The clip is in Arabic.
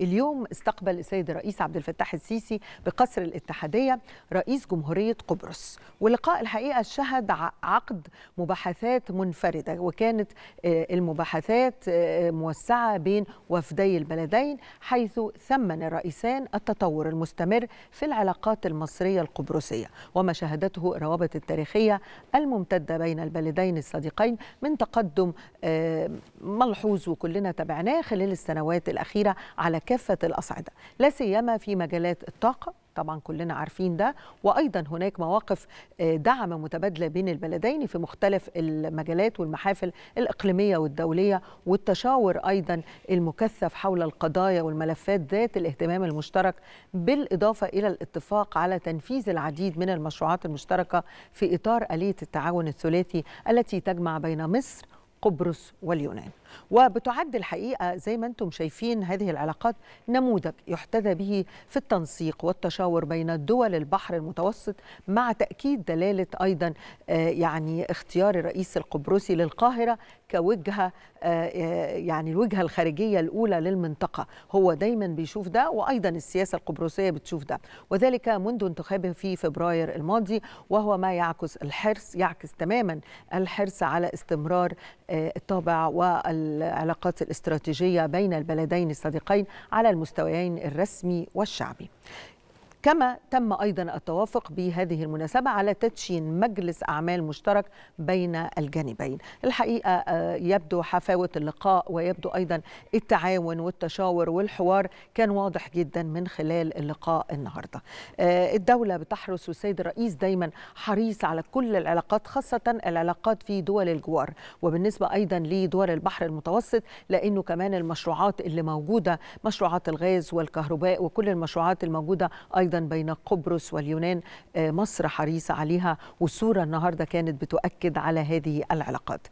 اليوم استقبل السيد الرئيس عبد الفتاح السيسي بقصر الاتحادية رئيس جمهورية قبرص. واللقاء الحقيقة شهد عقد مباحثات منفردة وكانت المباحثات موسعة بين وفدي البلدين حيث ثمن الرئيسان التطور المستمر في العلاقات المصرية القبرصية. وما شهدته الروابط التاريخية الممتدة بين البلدين الصديقين من تقدم ملحوظ وكلنا تابعناه خلال السنوات الأخيرة على كافة الأصعدة لا سيما في مجالات الطاقة طبعا كلنا عارفين ده وأيضا هناك مواقف دعم متبادلة بين البلدين في مختلف المجالات والمحافل الإقليمية والدولية والتشاور أيضا المكثف حول القضايا والملفات ذات الاهتمام المشترك بالإضافة إلى الاتفاق على تنفيذ العديد من المشروعات المشتركة في إطار آلية التعاون الثلاثي التي تجمع بين مصر قبرص واليونان. وبتعد الحقيقة زي ما أنتم شايفين هذه العلاقات نموذج يحتذى به في التنسيق والتشاور بين دول البحر المتوسط مع تأكيد دلالة أيضا يعني اختيار الرئيس القبرصي للقاهرة كوجهة يعني الوجهة الخارجية الأولى للمنطقة. هو دايما بيشوف ده وأيضا السياسة القبرصية بتشوف ده. وذلك منذ انتخابه في فبراير الماضي وهو ما يعكس الحرص يعكس تماما الحرص على استمرار الطابع والعلاقات الاستراتيجية بين البلدين الصديقين على المستويين الرسمي والشعبي. كما تم أيضا التوافق بهذه المناسبة على تدشين مجلس أعمال مشترك بين الجانبين. الحقيقة يبدو حفاوة اللقاء ويبدو أيضا التعاون والتشاور والحوار كان واضح جدا من خلال اللقاء النهارده. الدولة بتحرص والسيد الرئيس دايما حريص على كل العلاقات خاصة العلاقات في دول الجوار. وبالنسبة أيضا لدول البحر المتوسط لأنه كمان المشروعات اللي موجودة مشروعات الغاز والكهرباء وكل المشروعات الموجودة أيضا أيضا بين قبرص واليونان. مصر حريصة عليها والصورة النهارده كانت بتؤكد على هذه العلاقات.